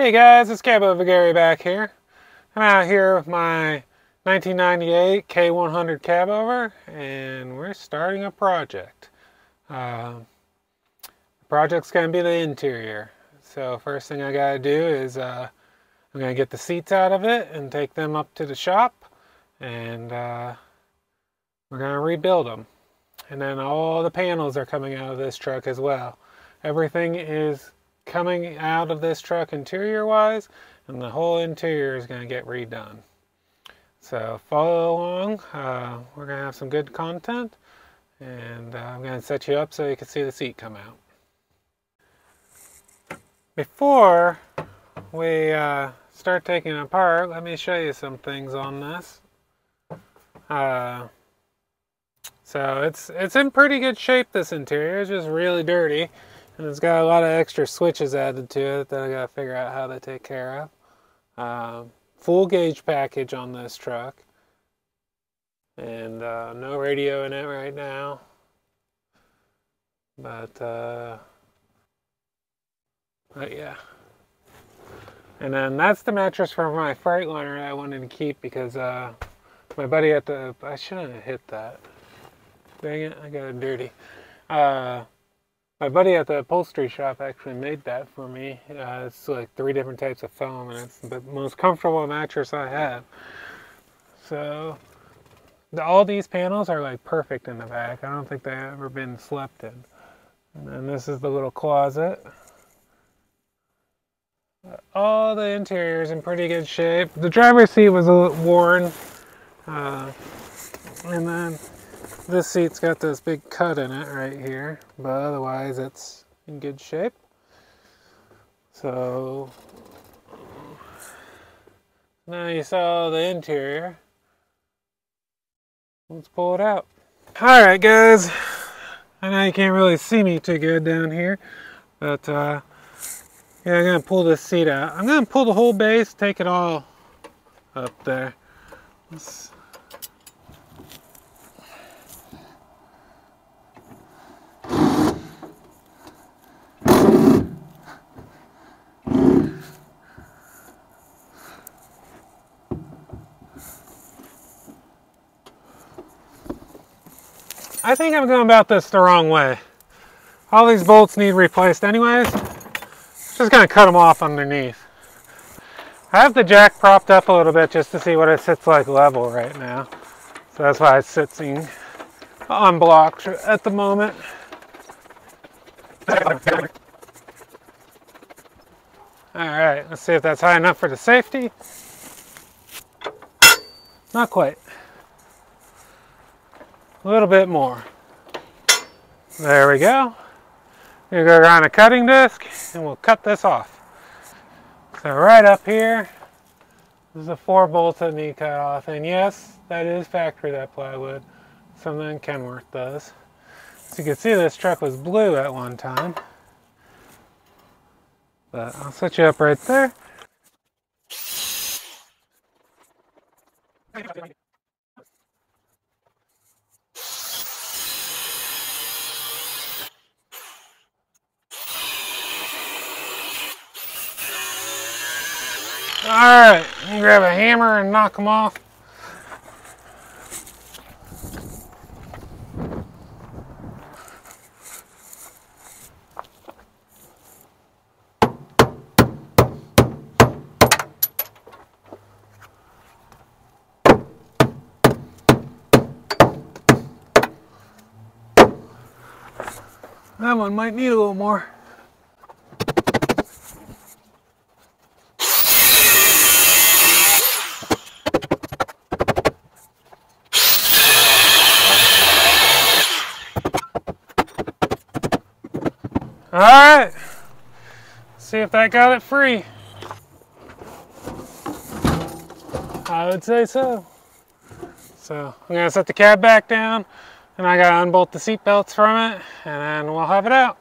Hey guys, it's Cab Over Gary back here. I'm out here with my 1998 K100 cab over and we're starting a project. Uh, the project's going to be the interior. So first thing I got to do is uh, I'm going to get the seats out of it and take them up to the shop and uh, we're going to rebuild them. And then all the panels are coming out of this truck as well. Everything is coming out of this truck interior wise and the whole interior is going to get redone. So follow along, uh, we're going to have some good content and uh, I'm going to set you up so you can see the seat come out. Before we uh, start taking it apart, let me show you some things on this. Uh, so it's it's in pretty good shape this interior, it's just really dirty. And it's got a lot of extra switches added to it that I gotta figure out how to take care of. Um, full gauge package on this truck. And uh, no radio in it right now. But, uh, but yeah. And then that's the mattress for my Freightliner I wanted to keep because uh, my buddy at the, I shouldn't have hit that. Dang it, I got it dirty. Uh, my buddy at the upholstery shop actually made that for me. Uh, it's like three different types of foam, and it's the most comfortable mattress I have. So, the, all these panels are like perfect in the back. I don't think they've ever been slept in. And then this is the little closet. All the interior is in pretty good shape. The driver's seat was a little worn. Uh, and then this seat's got this big cut in it right here, but otherwise it's in good shape. So now you saw the interior. Let's pull it out. All right, guys. I know you can't really see me too good down here, but uh, yeah, I'm gonna pull this seat out. I'm gonna pull the whole base, take it all up there. Let's think I'm going about this the wrong way. All these bolts need replaced anyways. Just gonna cut them off underneath. I have the jack propped up a little bit just to see what it sits like level right now. So that's why it's sitting unblocked at the moment. Alright, let's see if that's high enough for the safety. Not quite a little bit more. There we go. You go around a cutting disc and we'll cut this off. So right up here, there's the four bolts that need cut off. And yes, that is factory, that plywood. Something Kenworth does. So you can see this truck was blue at one time. But I'll set you up right there. Alright, grab a hammer and knock them off. That one might need a little more. All right, see if that got it free. I would say so. So I'm gonna set the cab back down and I gotta unbolt the seat belts from it and then we'll have it out.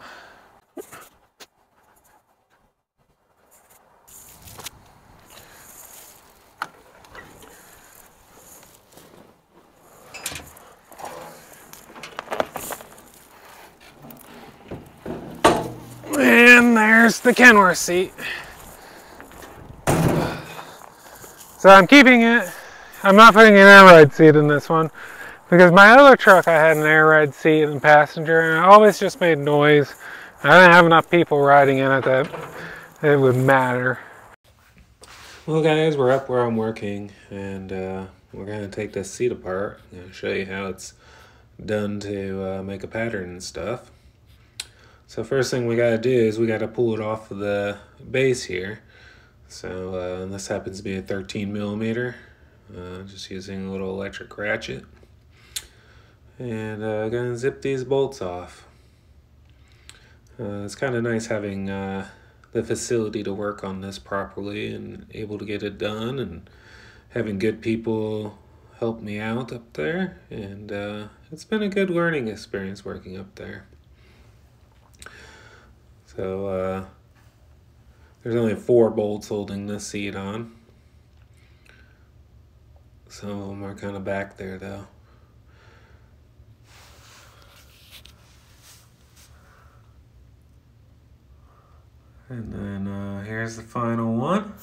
And there's the Kenworth seat. So I'm keeping it. I'm not putting an air ride seat in this one because my other truck I had an air ride seat and passenger and it always just made noise. I didn't have enough people riding in it that it would matter. Well guys, we're up where I'm working and uh, we're going to take this seat apart. To show you how it's done to uh, make a pattern and stuff. So first thing we got to do is we got to pull it off of the base here. So uh, this happens to be a 13 millimeter, uh, just using a little electric ratchet. And uh, gonna zip these bolts off. Uh, it's kind of nice having uh, the facility to work on this properly and able to get it done and having good people help me out up there. And it's been a good learning experience working up there. So uh, there's only four bolts holding this seat on. Some of them are kind of back there though. And then uh, here's the final one.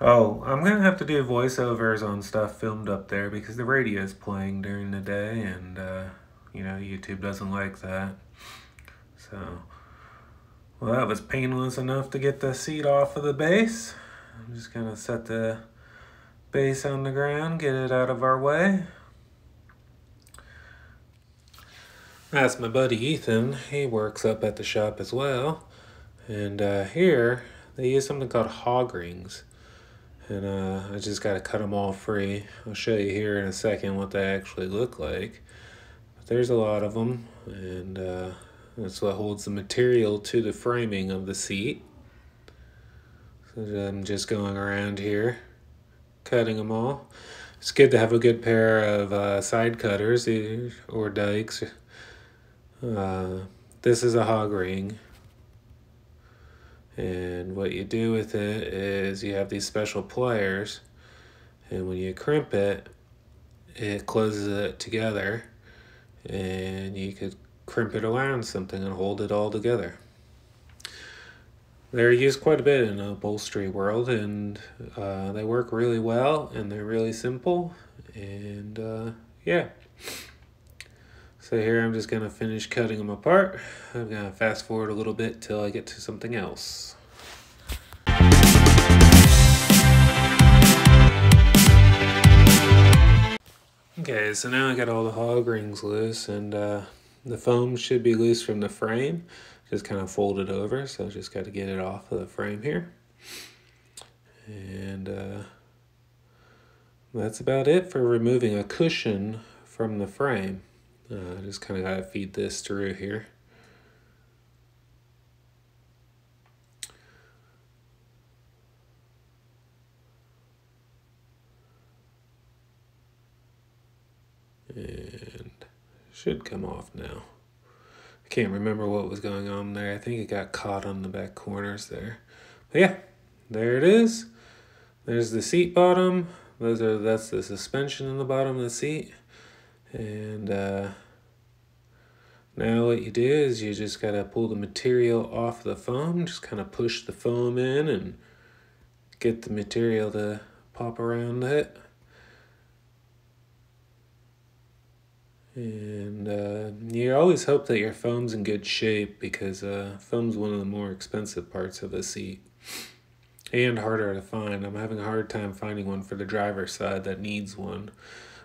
Oh, I'm going to have to do voiceovers on stuff filmed up there because the radio is playing during the day and, uh, you know, YouTube doesn't like that. So, well, that was painless enough to get the seat off of the base. I'm just to set the base on the ground, get it out of our way. That's my buddy Ethan. He works up at the shop as well. And uh, here, they use something called hog rings. And uh, I just got to cut them all free. I'll show you here in a second what they actually look like. But there's a lot of them. And uh, that's what holds the material to the framing of the seat. So I'm just going around here, cutting them all. It's good to have a good pair of uh, side cutters or dikes. Uh, this is a hog ring. And what you do with it is you have these special pliers and when you crimp it, it closes it together and you could crimp it around something and hold it all together. They're used quite a bit in the upholstery world and uh, they work really well and they're really simple and uh, yeah. So here I'm just going to finish cutting them apart. I'm going to fast forward a little bit till I get to something else. Okay, so now I got all the hog rings loose and uh, the foam should be loose from the frame. Just kind of fold it over, so just got to get it off of the frame here. And uh, that's about it for removing a cushion from the frame. Uh, just kind of got to feed this through here. Should come off now. I can't remember what was going on there. I think it got caught on the back corners there. But yeah, there it is. There's the seat bottom. Those are that's the suspension in the bottom of the seat. And uh, now what you do is you just got to pull the material off the foam, just kind of push the foam in and get the material to pop around it. And uh, you always hope that your foam's in good shape because uh, foam's one of the more expensive parts of a seat and harder to find. I'm having a hard time finding one for the driver's side that needs one.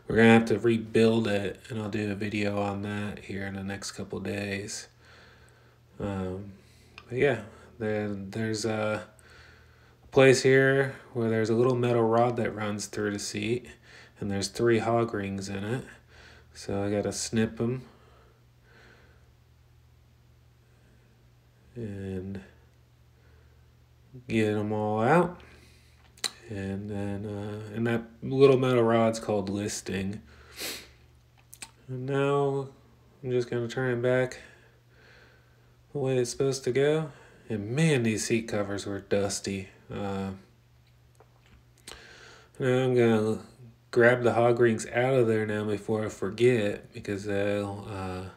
We're gonna have to rebuild it, and I'll do a video on that here in the next couple days. Um, but yeah, there, there's a place here where there's a little metal rod that runs through the seat, and there's three hog rings in it. So I gotta snip them. And get them all out. And then, uh, and that little metal rod's called listing. And now I'm just gonna turn it back the way it's supposed to go. And man, these seat covers were dusty. Uh, now I'm gonna grab the hog rings out of there now before I forget because they'll uh,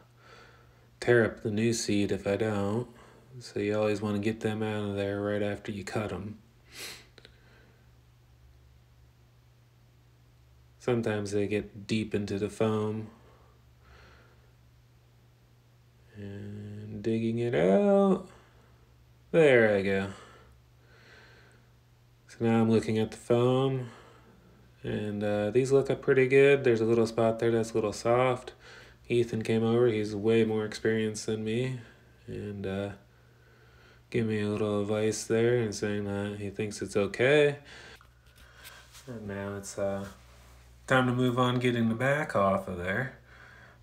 tear up the new seed if I don't. So you always want to get them out of there right after you cut them. sometimes they get deep into the foam. And digging it out. There I go. So now I'm looking at the foam. And uh, these look up pretty good. There's a little spot there that's a little soft. Ethan came over. He's way more experienced than me. And uh, gave me a little advice there and saying that he thinks it's okay. And now it's uh, time to move on getting the back off of there.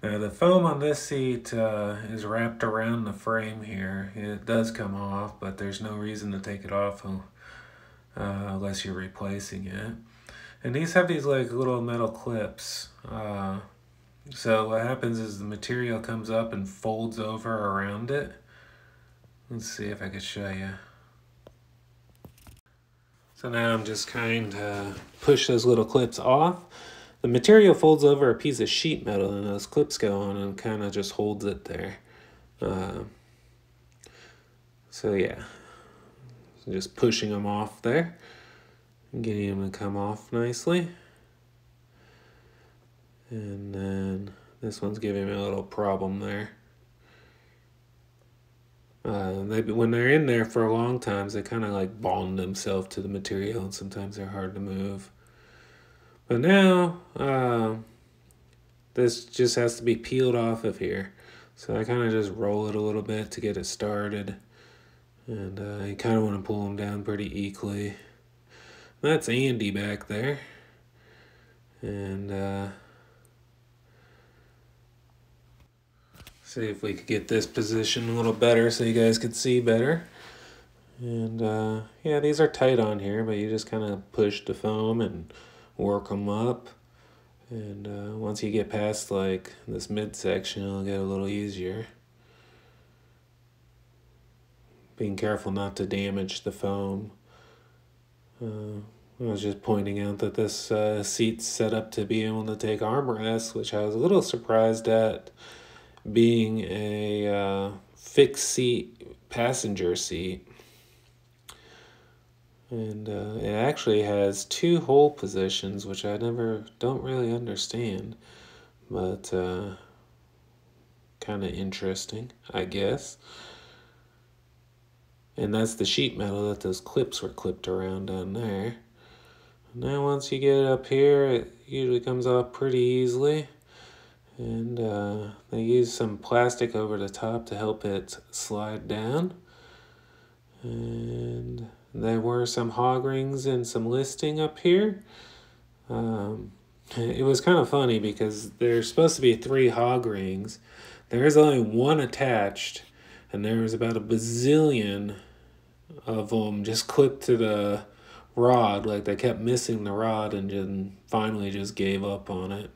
Now the foam on this seat uh, is wrapped around the frame here. It does come off, but there's no reason to take it off uh, unless you're replacing it. And these have these like little metal clips. Uh, so what happens is the material comes up and folds over around it. Let's see if I can show you. So now I'm just kind of push those little clips off. The material folds over a piece of sheet metal and those clips go on and kind of just holds it there. Uh, so yeah, so just pushing them off there getting them to come off nicely. And then this one's giving me a little problem there. Uh, they when they're in there for a long times, they kind of like bond themselves to the material, and sometimes they're hard to move. But now, uh, this just has to be peeled off of here. So I kind of just roll it a little bit to get it started. And uh, you kind of want to pull them down pretty equally. That's Andy back there. And uh, see if we could get this position a little better so you guys could see better. And uh, yeah, these are tight on here, but you just kind of push the foam and work them up. And uh, once you get past like this midsection, it'll get a little easier. Being careful not to damage the foam. Uh, I was just pointing out that this uh, seat's set up to be able to take armrests, which I was a little surprised at being a uh, fixed seat passenger seat. And uh, it actually has two hold positions, which I never don't really understand, but uh, kind of interesting, I guess. And that's the sheet metal that those clips were clipped around down there. Now once you get it up here, it usually comes off pretty easily. And uh, they use some plastic over the top to help it slide down. And there were some hog rings and some listing up here. Um, it was kind of funny because there's supposed to be three hog rings. There is only one attached, and there was about a bazillion of them just clipped to the rod. Like they kept missing the rod and then finally just gave up on it.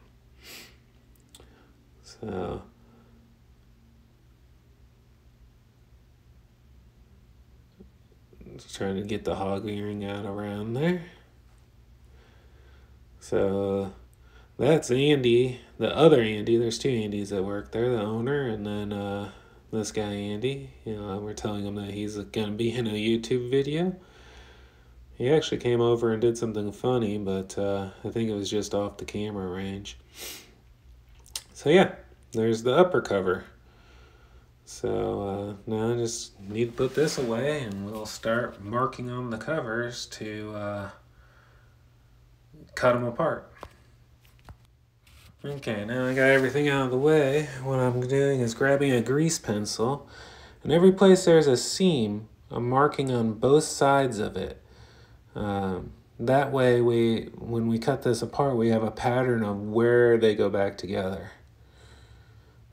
So. Just trying to get the hog ring out around there. So that's Andy, the other Andy. There's two Andys that work there, the owner, and then uh, this guy Andy. You know, we're telling him that he's gonna be in a YouTube video. He actually came over and did something funny, but uh, I think it was just off the camera range. So yeah, there's the upper cover. So uh, now I just need to put this away and we'll start marking on the covers to uh, cut them apart. Okay, now I got everything out of the way. What I'm doing is grabbing a grease pencil and every place there's a seam, I'm marking on both sides of it. Um, that way we, when we cut this apart, we have a pattern of where they go back together.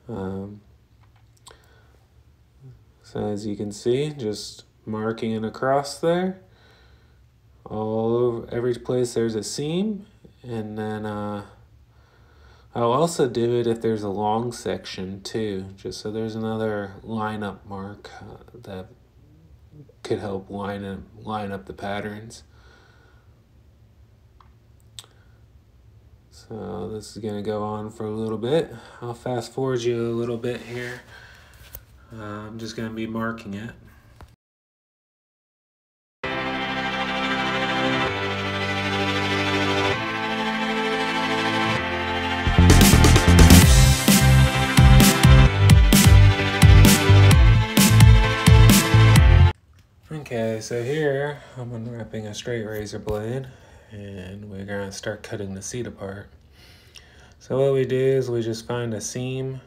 Um, so as you can see, just marking it across there. All over, every place there's a seam. And then uh, I'll also do it if there's a long section too, just so there's another lineup mark uh, that could help line up, line up the patterns. So this is going to go on for a little bit. I'll fast forward you a little bit here. Uh, I'm just going to be marking it. Okay, so here I'm unwrapping a straight razor blade and we're gonna start cutting the seat apart. So what we do is we just find a seam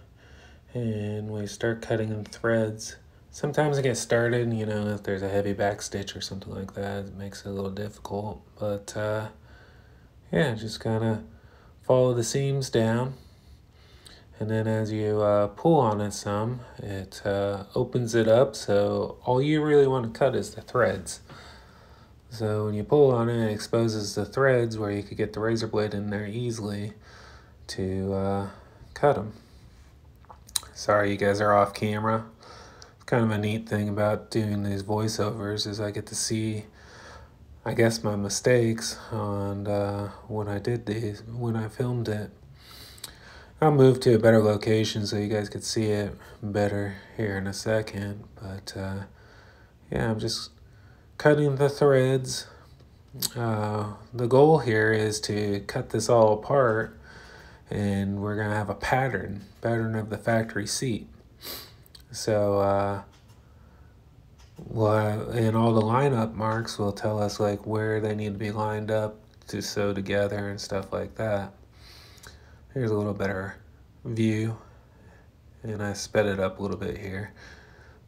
and we start cutting in threads. Sometimes it gets started, you know, if there's a heavy back stitch or something like that, it makes it a little difficult. But uh, yeah, just kind of follow the seams down. And then as you uh, pull on it some, it uh, opens it up. So all you really want to cut is the threads. So when you pull on it, it exposes the threads where you could get the razor blade in there easily to uh, cut them. Sorry you guys are off camera. It's kind of a neat thing about doing these voiceovers is I get to see, I guess, my mistakes on uh, when I did these, when I filmed it. I'll move to a better location so you guys could see it better here in a second. But uh, yeah, I'm just cutting the threads. Uh, the goal here is to cut this all apart and we're going to have a pattern, pattern of the factory seat. So, uh, well, and all the lineup marks will tell us like where they need to be lined up to sew together and stuff like that. Here's a little better view and I sped it up a little bit here.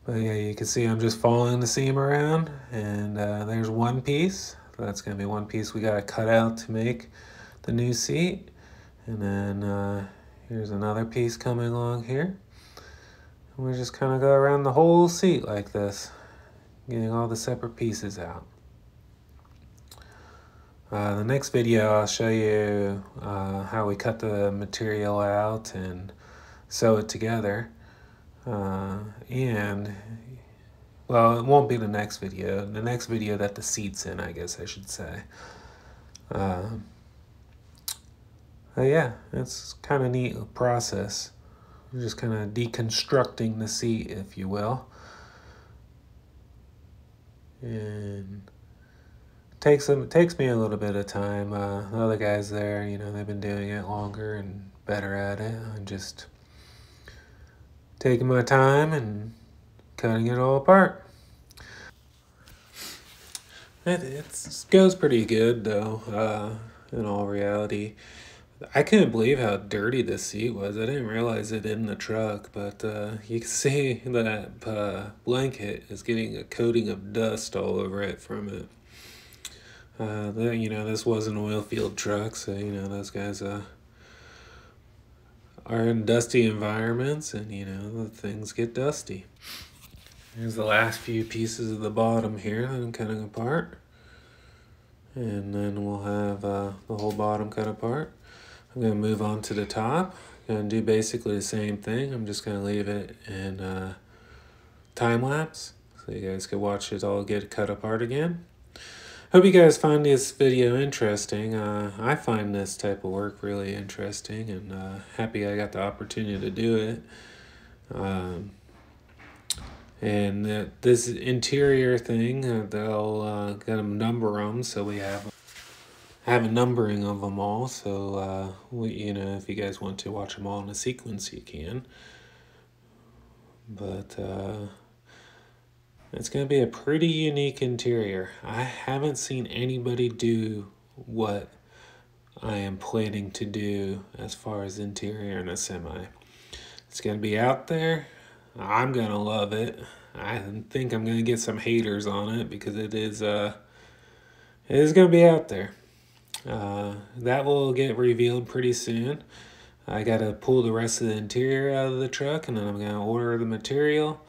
But yeah, you can see I'm just following the seam around and uh, there's one piece. That's gonna be one piece we gotta cut out to make the new seat. And then uh, here's another piece coming along here. And we just kind of go around the whole seat like this, getting all the separate pieces out. Uh, the next video I'll show you uh, how we cut the material out and sew it together. Uh, and, well, it won't be the next video. The next video that the seat's in, I guess I should say. Uh, yeah, it's kind of neat process. You're just kind of deconstructing the seat, if you will. And takes them takes me a little bit of time. Uh, the other guys there, you know, they've been doing it longer and better at it. I'm just taking my time and cutting it all apart. It it's, goes pretty good though, uh, in all reality. I couldn't believe how dirty this seat was. I didn't realize it in the truck, but uh, you can see that uh, blanket is getting a coating of dust all over it from it. Uh, the, you know, this was an oil field truck, so you know those guys uh, are in dusty environments, and you know the things get dusty. Here's the last few pieces of the bottom here that I'm cutting apart, and then we'll have uh, the whole bottom cut apart. I'm going to move on to the top. I'm going to do basically the same thing. I'm just going to leave it in uh, time lapse so you guys can watch it all get cut apart again. Hope you guys find this video interesting. Uh, I find this type of work really interesting and uh, happy I got the opportunity to do it. Um, and this interior thing, uh, they'll uh, get them number them so we have have a numbering of them all, so uh, we, you know if you guys want to watch them all in a sequence, you can. But uh, it's going to be a pretty unique interior. I haven't seen anybody do what I am planning to do as far as interior in a semi. It's going to be out there. I'm going to love it. I think I'm going to get some haters on it because it is uh it is going to be out there. Uh, that will get revealed pretty soon. I gotta pull the rest of the interior out of the truck and then I'm gonna order the material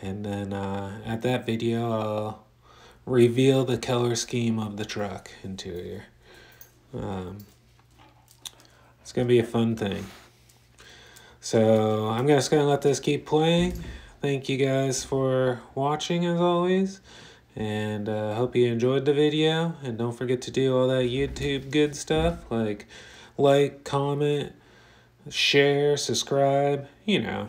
and then uh, at that video I'll reveal the color scheme of the truck interior. Um, it's gonna be a fun thing. So I'm just gonna let this keep playing. Thank you guys for watching as always. And uh, hope you enjoyed the video. And don't forget to do all that YouTube good stuff like like, comment, share, subscribe, you know.